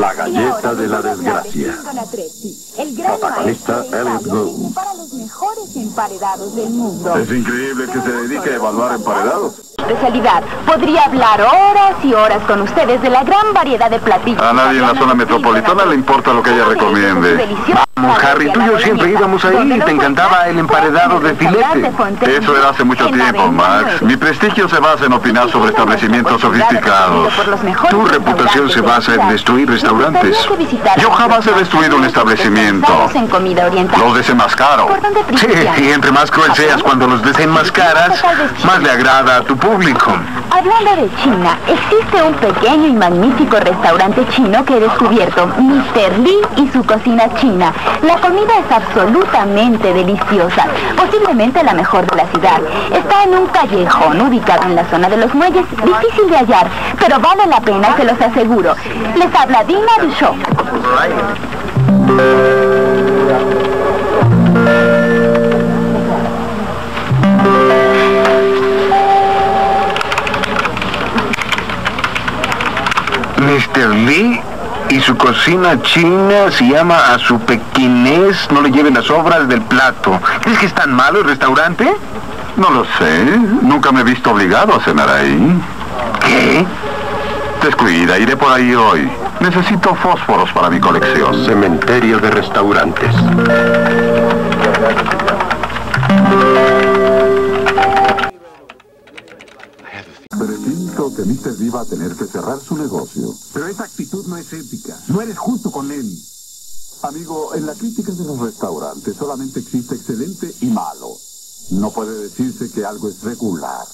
La galleta de la desgracia. El Protagonista Elliot Gould. Es increíble que se dedique a evaluar emparedados. Especialidad. Podría hablar horas y horas con ustedes de la gran variedad de platillos. A nadie en la zona metropolitana le importa lo que ella recomiende. Vamos, Harry, tú y yo siempre íbamos ahí y te encantaba el emparedado de filete. Eso era hace mucho tiempo, Max. Mi prestigio se basa en opinar sobre establecimientos sofisticados. Tu reputación se basa en destruir restaurantes. Yo jamás he destruido un establecimiento. Los desenmascaro. Sí, y entre más cruel seas cuando los desenmascaras, más le agrada a tu Hablando de China, existe un pequeño y magnífico restaurante chino que he descubierto, Mr. Lee y su cocina china. La comida es absolutamente deliciosa, posiblemente la mejor de la ciudad. Está en un callejón ubicado en la zona de los muelles, difícil de hallar, pero vale la pena, se los aseguro. Les habla Dina Duchot. Su cocina china se llama a su pequinés, no le lleven las obras del plato. ¿Crees que es tan malo el restaurante? No lo sé. Nunca me he visto obligado a cenar ahí. ¿Qué? Descuida, iré por ahí hoy. Necesito fósforos para mi colección. Cementerio de restaurantes. Que Mr. D va a tener que cerrar su negocio. Pero esa actitud no es ética. No eres justo con él. Amigo, en la crítica de los restaurantes solamente existe excelente y malo. No puede decirse que algo es regular.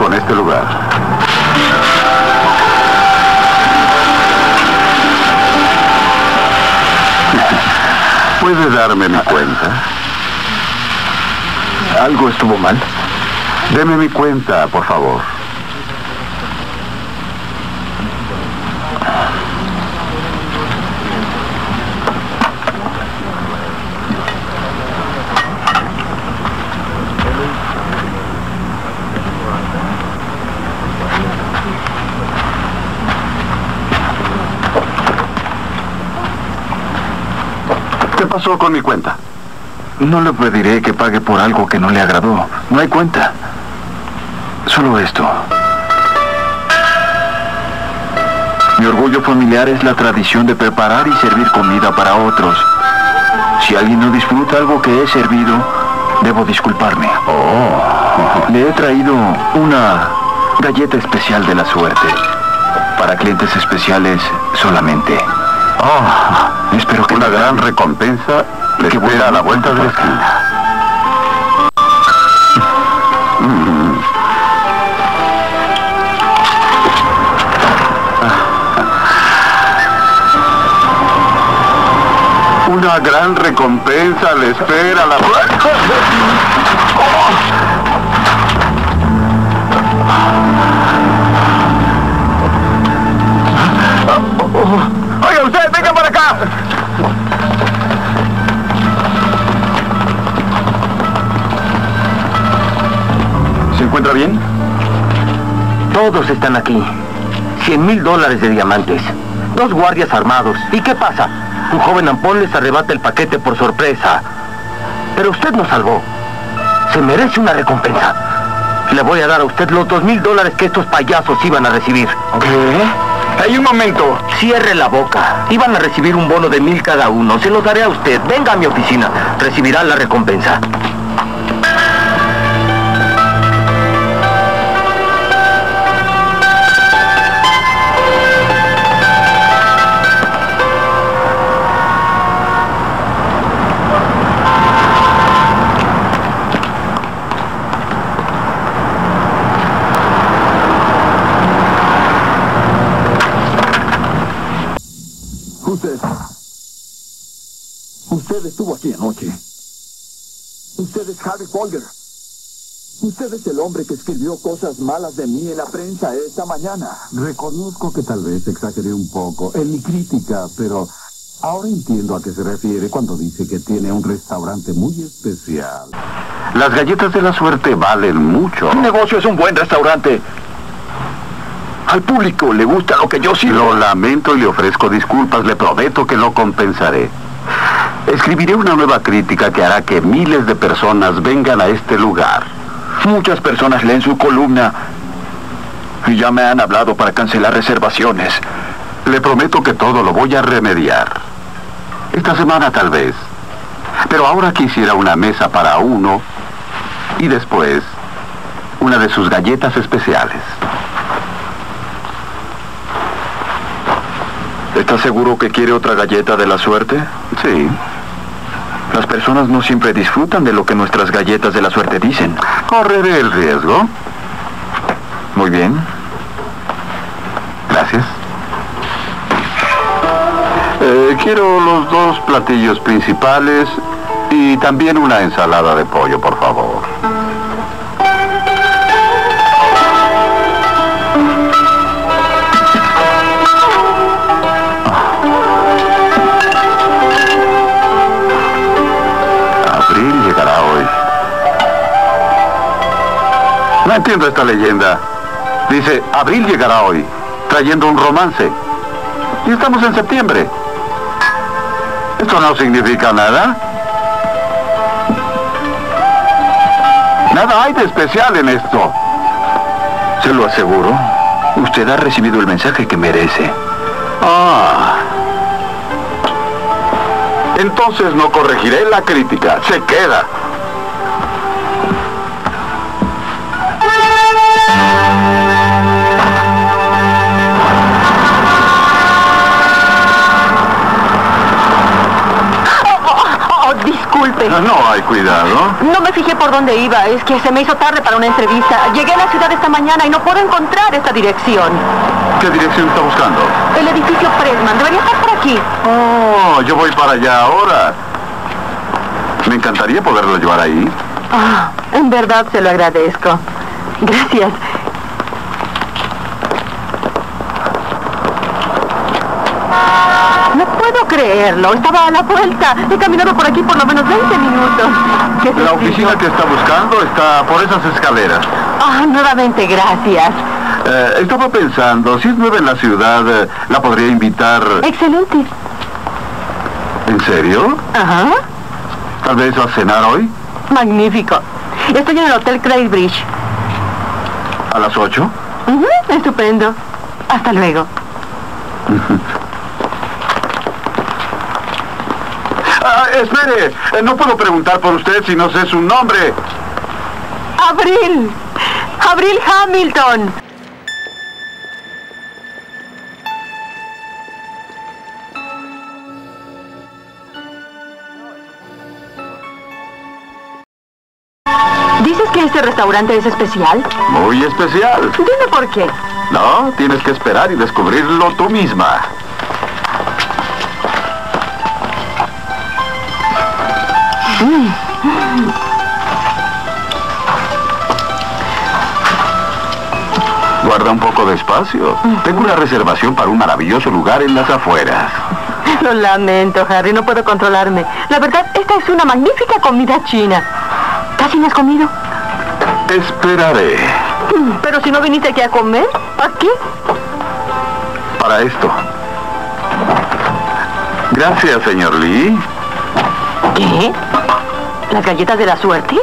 Con este lugar. ¿Puede darme mi cuenta? ¿Algo estuvo mal? Deme mi cuenta, por favor. Pasó con mi cuenta? No le pediré que pague por algo que no le agradó. No hay cuenta. Solo esto. Mi orgullo familiar es la tradición de preparar y servir comida para otros. Si alguien no disfruta algo que he servido, debo disculparme. Oh. Le he traído una galleta especial de la suerte. Para clientes especiales solamente. Oh, espero que Una gran recompensa le espera a la vuelta de la esquina. Una gran recompensa le espera a la vuelta. Encuentra bien? Todos están aquí. Cien mil dólares de diamantes. Dos guardias armados. ¿Y qué pasa? Un joven ampón les arrebata el paquete por sorpresa. Pero usted nos salvó. Se merece una recompensa. Le voy a dar a usted los dos mil dólares que estos payasos iban a recibir. ¿Qué? Hay un momento. Cierre la boca. Iban a recibir un bono de mil cada uno. Se los daré a usted. Venga a mi oficina. Recibirá la recompensa. Usted estuvo aquí anoche. Usted es Harry Folger. Usted es el hombre que escribió cosas malas de mí en la prensa esta mañana. Reconozco que tal vez exageré un poco en mi crítica, pero ahora entiendo a qué se refiere cuando dice que tiene un restaurante muy especial. Las galletas de la suerte valen mucho. Un negocio es un buen restaurante. Al público le gusta lo que yo sirvo. Lo lamento y le ofrezco disculpas. Le prometo que lo compensaré. Escribiré una nueva crítica que hará que miles de personas vengan a este lugar. Muchas personas leen su columna y ya me han hablado para cancelar reservaciones. Le prometo que todo lo voy a remediar. Esta semana tal vez. Pero ahora quisiera una mesa para uno y después una de sus galletas especiales. ¿Estás seguro que quiere otra galleta de la suerte? Sí. Las personas no siempre disfrutan de lo que nuestras galletas de la suerte dicen. Correré el riesgo. Muy bien. Gracias. Eh, quiero los dos platillos principales y también una ensalada de pollo, por favor. No entiendo esta leyenda. Dice, Abril llegará hoy, trayendo un romance. Y estamos en septiembre. ¿Esto no significa nada? Nada hay de especial en esto. Se lo aseguro. Usted ha recibido el mensaje que merece. Ah. Entonces no corregiré la crítica. Se queda. No hay cuidado. No me fijé por dónde iba. Es que se me hizo tarde para una entrevista. Llegué a la ciudad esta mañana y no puedo encontrar esta dirección. ¿Qué dirección está buscando? El edificio Pressman. Debería estar por aquí. Oh, yo voy para allá ahora. Me encantaría poderlo llevar ahí. Ah, en verdad se lo agradezco. Gracias. No puedo creerlo. Estaba a la vuelta. He caminado por aquí por lo menos 20 minutos. La oficina que está buscando está por esas escaleras. Ah, nuevamente gracias. Eh, estaba pensando, si es nueva en la ciudad, eh, la podría invitar... Excelente. ¿En serio? Ajá. Tal vez a cenar hoy, Magnífico. Estoy en el Hotel Craigbridge. a las 8. Ujú, estupendo. Hasta luego. Espere, eh, no puedo preguntar por usted si no sé su nombre. Abril. Abril Hamilton. ¿Dices que este restaurante es especial? Muy especial. Dime por qué. No, tienes que esperar y descubrirlo tú misma. Guarda un poco de espacio. Tengo una reservación para un maravilloso lugar en las afueras. Lo lamento, Harry, no puedo controlarme. La verdad, esta es una magnífica comida china. ¿Casi no has comido? Esperaré Pero si no viniste aquí a comer, ¿a qué? para esto. Gracias, señor Lee. ¿Qué? ¿Las galletas de la suerte?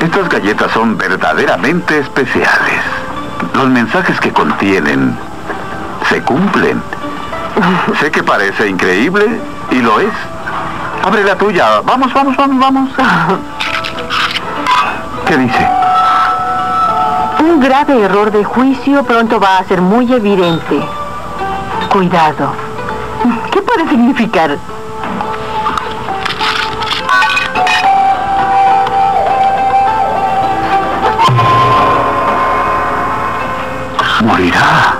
Estas galletas son verdaderamente especiales. Los mensajes que contienen se cumplen. Sé que parece increíble y lo es. Abre la tuya. Vamos, vamos, vamos, vamos. ¿Qué dice? Un grave error de juicio pronto va a ser muy evidente. Cuidado. ¿Qué puede significar? Morirá.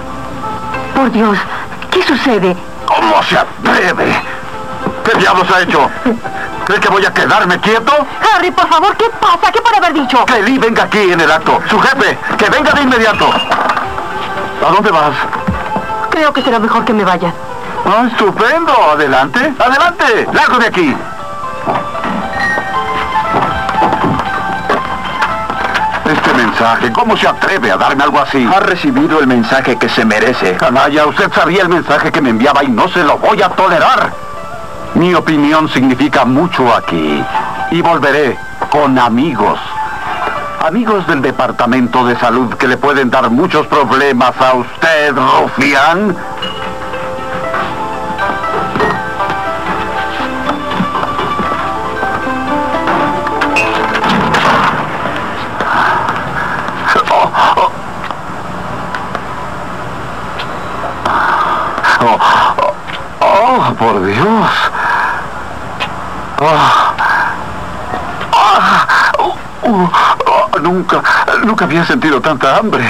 Por Dios, ¿qué sucede? ¿Cómo se atreve? ¿Qué diablos ha hecho? ¿Cree que voy a quedarme quieto? Harry, por favor, ¿qué pasa? ¿Qué puede haber dicho? Que Lee venga aquí en el acto. Su jefe, que venga de inmediato. ¿A dónde vas? Creo que será mejor que me vaya. Ah, estupendo. Adelante. Adelante. Largo de aquí. Mensaje, ¿cómo se atreve a darme algo así? Ha recibido el mensaje que se merece. Canalla, usted sabía el mensaje que me enviaba y no se lo voy a tolerar. Mi opinión significa mucho aquí. Y volveré con amigos. Amigos del Departamento de Salud que le pueden dar muchos problemas a usted, rufián. Oh, nunca, nunca había sentido tanta hambre.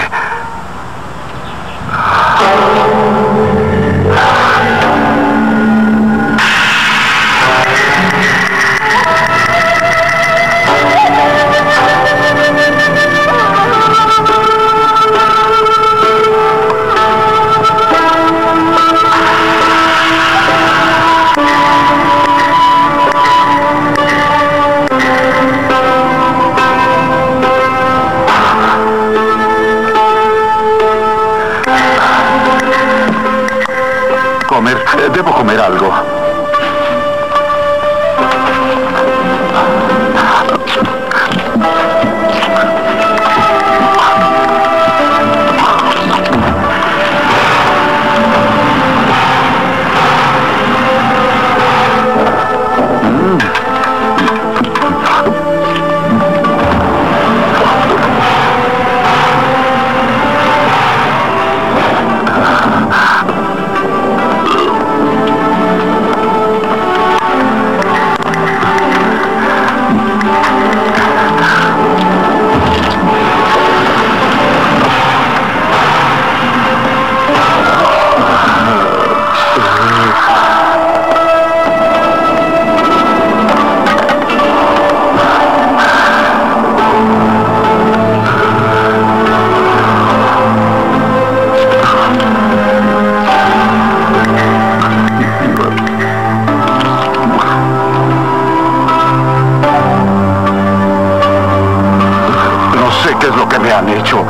Qué es lo que me han hecho,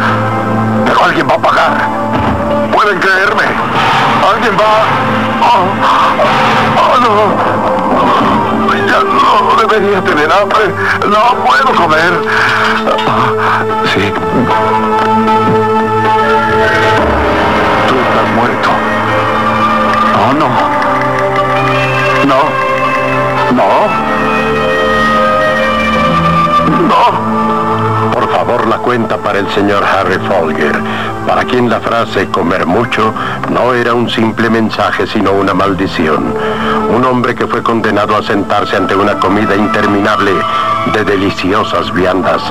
alguien va a pagar. Pueden creerme. Alguien va. Oh, oh, no. Ya no debería tener hambre. No puedo comer. Sí. Tú estás muerto. Oh, no. No. No. La cuenta para el señor Harry Folger, para quien la frase comer mucho no era un simple mensaje, sino una maldición. Un hombre que fue condenado a sentarse ante una comida interminable de deliciosas viandas,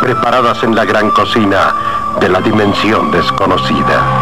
preparadas en la gran cocina de la dimensión desconocida.